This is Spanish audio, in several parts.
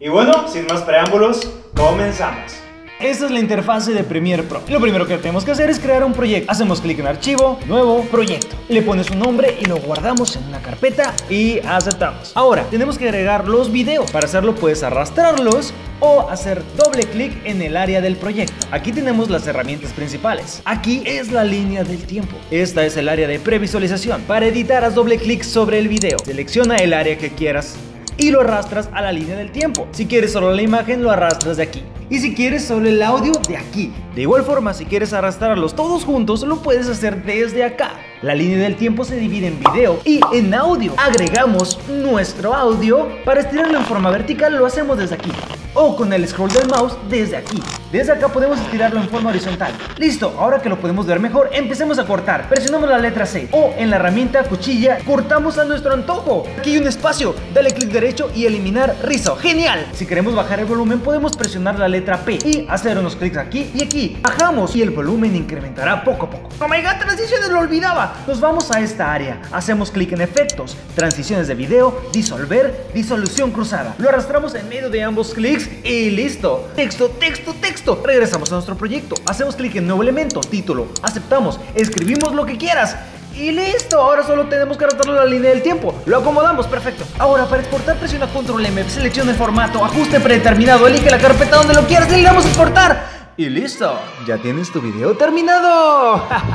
Y bueno, sin más preámbulos, comenzamos. Esta es la interfase de Premiere Pro. Lo primero que tenemos que hacer es crear un proyecto. Hacemos clic en archivo, nuevo, proyecto. Le pones un nombre y lo guardamos en una carpeta y aceptamos. Ahora, tenemos que agregar los videos. Para hacerlo puedes arrastrarlos o hacer doble clic en el área del proyecto. Aquí tenemos las herramientas principales. Aquí es la línea del tiempo. Esta es el área de previsualización. Para editar haz doble clic sobre el video. Selecciona el área que quieras y lo arrastras a la línea del tiempo. Si quieres solo la imagen, lo arrastras de aquí. Y si quieres solo el audio, de aquí. De igual forma, si quieres arrastrarlos todos juntos, lo puedes hacer desde acá. La línea del tiempo se divide en video y en audio. Agregamos nuestro audio. Para estirarlo en forma vertical lo hacemos desde aquí. O con el scroll del mouse desde aquí. Desde acá podemos estirarlo en forma horizontal. Listo, ahora que lo podemos ver mejor, empecemos a cortar. Presionamos la letra C o en la herramienta cuchilla cortamos a nuestro antojo. Aquí hay un espacio, dale clic derecho y eliminar rizo. ¡Genial! Si queremos bajar el volumen podemos presionar la letra P y hacer unos clics aquí y aquí. Bajamos y el volumen incrementará poco a poco. ¡Oh my god! Transiciones lo olvidaba. Nos vamos a esta área. Hacemos clic en efectos, transiciones de video, disolver, disolución cruzada. Lo arrastramos en medio de ambos clics y listo. Texto, texto, texto. Regresamos a nuestro proyecto. Hacemos clic en nuevo elemento, título. Aceptamos. Escribimos lo que quieras. Y listo, ahora solo tenemos que arrastrarlo a la línea del tiempo. Lo acomodamos, perfecto. Ahora, para exportar, presiona Control M, selecciona el formato, ajuste predeterminado, elige la carpeta donde lo quieras y le damos a exportar. Y listo, ya tienes tu video terminado.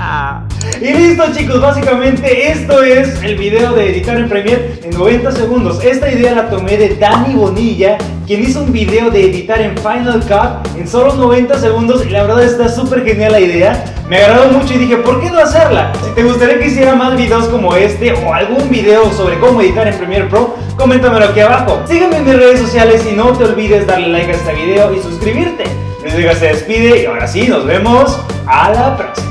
Y listo chicos, básicamente esto es el video de editar en Premiere en 90 segundos. Esta idea la tomé de Dani Bonilla, quien hizo un video de editar en Final Cut en solo 90 segundos y la verdad está súper genial la idea. Me agradó mucho y dije, ¿por qué no hacerla? Si te gustaría que hiciera más videos como este o algún video sobre cómo editar en Premiere Pro, coméntamelo aquí abajo. Sígueme en mis redes sociales y no te olvides darle like a este video y suscribirte. Les digo, se despide y ahora sí, nos vemos a la próxima.